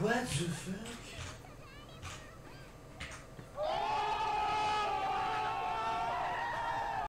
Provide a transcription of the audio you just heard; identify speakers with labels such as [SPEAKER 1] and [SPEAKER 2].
[SPEAKER 1] What the fuck?